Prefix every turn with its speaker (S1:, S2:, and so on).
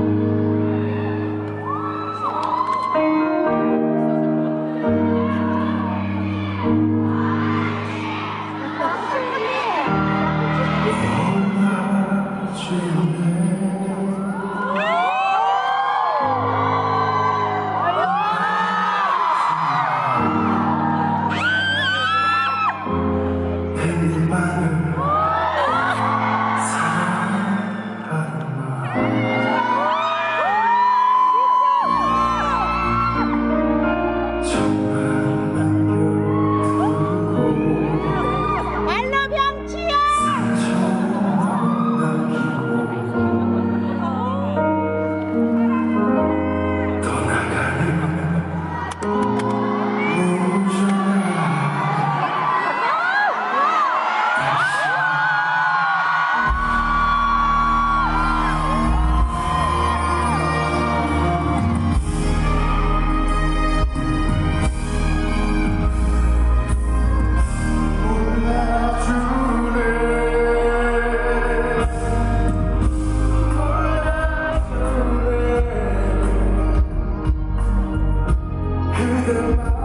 S1: 사랑 the